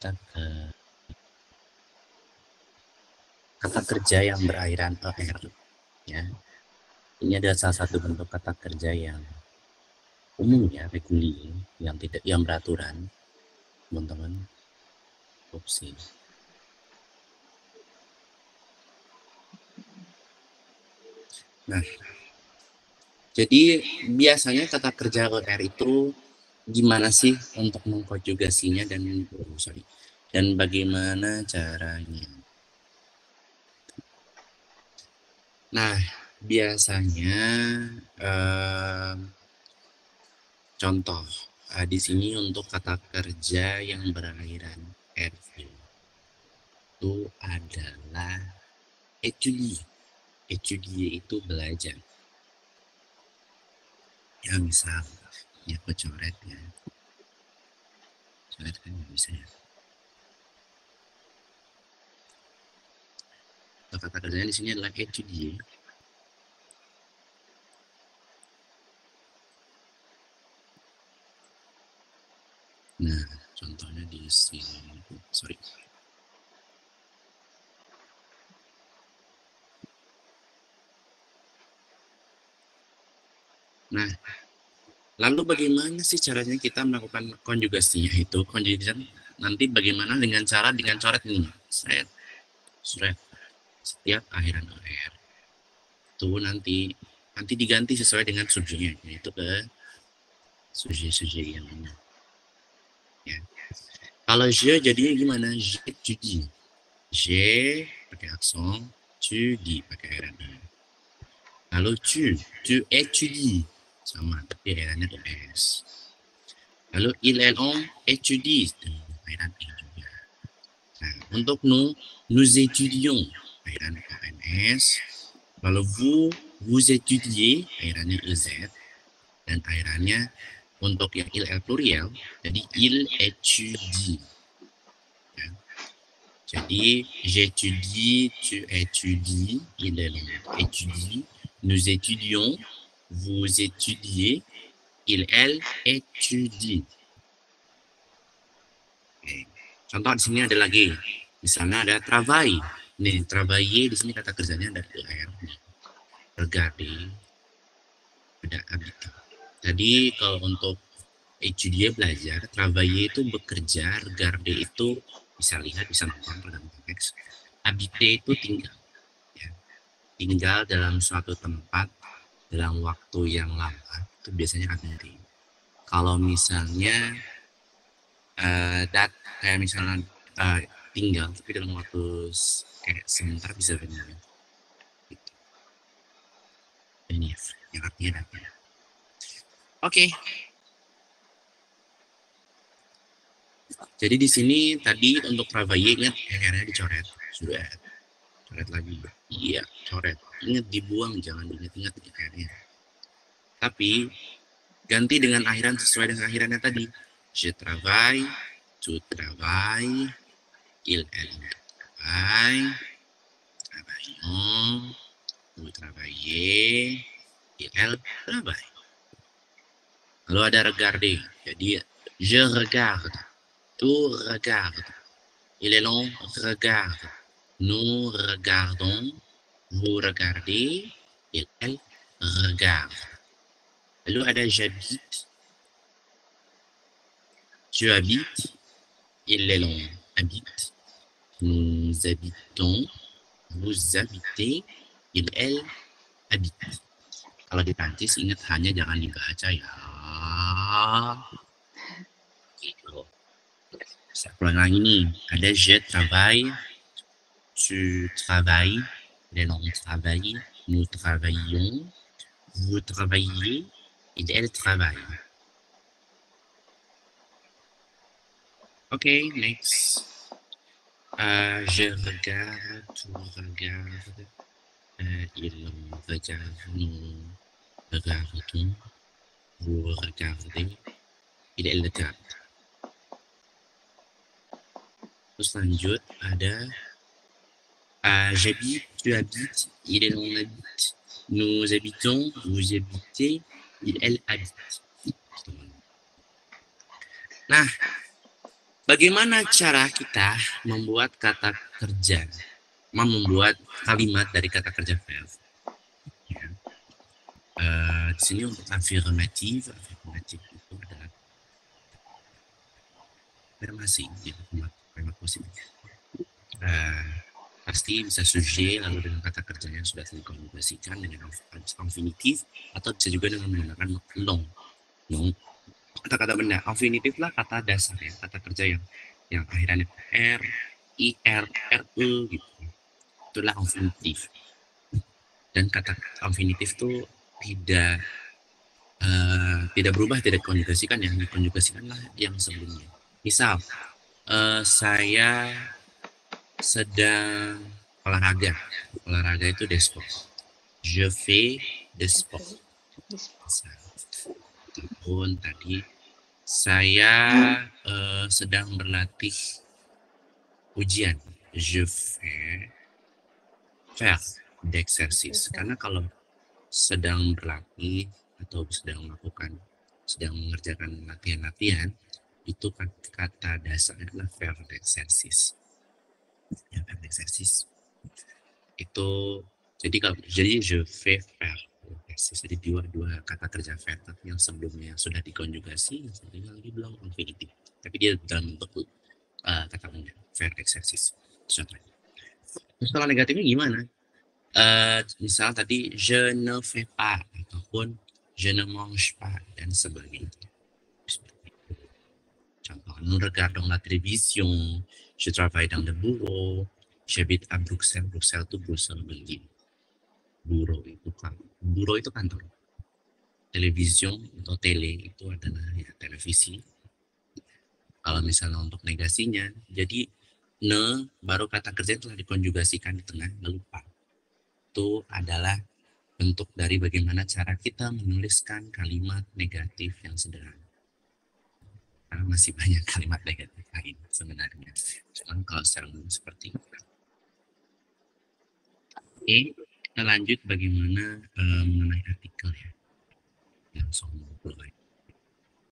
ke kata kerja yang berakhiran er ya. Ini adalah salah satu bentuk kata kerja yang umum ya reguler yang tidak yang beraturan teman-teman. Opsi nah jadi biasanya kata kerja er itu gimana sih untuk mengkonjugasinya dan oh, sorry dan bagaimana caranya Nah, biasanya eh, contoh uh, di sini untuk kata kerja yang berakhiran rv itu adalah étudier. Étudier itu belajar. Ya misal, ya aku coret ya. Coret kan bisa ya. kata kerjanya di sini adalah étudier. Nah, contohnya di sini, sorry. Nah, lalu bagaimana sih caranya kita melakukan konjugasinya itu? Konjugasi nanti bagaimana dengan cara dengan coret ini? Saya, seret setiap akhiran OR itu nanti nanti diganti sesuai dengan subjeknya yaitu ke subjek-subjek yang mana. Ya. Kalau je jadinya gimana? Je tu je pakai aksen tu di pakai akhiran. Lalu tu tu étudies sama tapi akhirannya ke s lalu étudie untuk nous nous étudions vous, vous étudiez, airannya EZ. Dan airannya untuk yang il étudie. Jadi, j'étudie, tu étudies, il étudie, nous étudions, vous étudiez, il, elle étudie. Contoh di sini ada lagi. Misalnya ada travail. Nih, travailler di sini kata kerjanya ada ER. Regarder. Ada habitat. Jadi kalau untuk étudier belajar, travailler itu bekerja, regarder itu bisa lihat, bisa nonton dalam teks. Habiter itu tinggal. Ya. Tinggal dalam suatu tempat dalam waktu yang lama itu biasanya habiter. Kalau misalnya uh, dat kayak misalnya uh, tinggal tapi dalam waktu kayak sebentar bisa benar gitu. ini yang artinya datang oke okay. jadi di sini tadi untuk travailler ingat akhirnya dicoret sudah coret lagi iya. Coret. Ingat dibuang jangan diingat-ingat akhirnya tapi ganti dengan akhiran sesuai dengan akhirannya tadi. Je travaille tu travailles il elle travaille, travaillons, vous travaillez, il, elle travaille. Lalu ada regarder, jadi je regarde, tu regardes, il est long, regarde, nous regardons, vous regardez, il, elle regarde. Ada j'habite, tu habites, il habite, nous habitons, vous habitez, il, elle habite. Kalau di Prancis ingat hanya jangan dibaca ya. Gitu. Saya lagi nih. Ada je travaille, tu travailles, les on travaille, nous travaillons, vous travaillez, il, elle travaille. Okay, next. Euh, je regarde, tu regardes, euh, il regarde, nous regardons, vous regardez, il elle regarde. Terus lanjut ada uh, j'habite, tu habites, il elle on habite, nous habitons, vous habitez, il elle habite. Nah, Bagaimana cara kita membuat kata kerja, membuat kalimat dari kata kerja verb? Ya. Uh, di sini untuk afirmatif, afirmatif itu adalah afirmasi, ya, positif. Uh, pasti bisa sujet lalu dengan kata kerja yang sudah dikonjugasikan dengan infinitif atau bisa juga dengan menggunakan long. Long kata-kata benda infinitif lah kata dasar ya kata kerja yang yang akhirannya r i r r e gitu. Itulah infinitif. Dan kata infinitif itu tidak uh, tidak berubah tidak konjugasikan yang dikonjugasikan lah yang sebelumnya. Misal uh, saya sedang olahraga olahraga itu des je fais des sport tahun tadi saya uh, sedang berlatih ujian. Je fais faire d'exercice. Karena kalau sedang berlatih atau sedang melakukan sedang mengerjakan latihan-latihan itu kata dasarnya adalah faire d'exercice. Faire d'exercice. Itu jadi kalau jadi je fais faire eksis. Jadi dua dua kata kerja verb yang sebelumnya sudah dikonjugasi, yang sebelumnya lagi belum infinitif. Tapi dia dalam bentuk uh, kata kerja verb exercise. Contohnya. Kalau negatifnya gimana? Uh, misal tadi je ne fais pas ataupun je ne mange pas dan sebagainya. Contoh, nous regardons la télévision, je travaille dans le bureau, j'habite à Bruxelles, Bruxelles itu Brussels Belgium bureau itu kan. Bureau itu kantor. Televisi atau tele itu adalah ya televisi. Kalau misalnya untuk negasinya jadi ne baru kata kerja telah dikonjugasikan di tengah lalu pak itu adalah bentuk dari bagaimana cara kita menuliskan kalimat negatif yang sederhana. Karena masih banyak kalimat negatif lain sebenarnya. Cuman kalau secara umum seperti itu oke kita lanjut bagaimana uh, mengenai artikel ya yang soal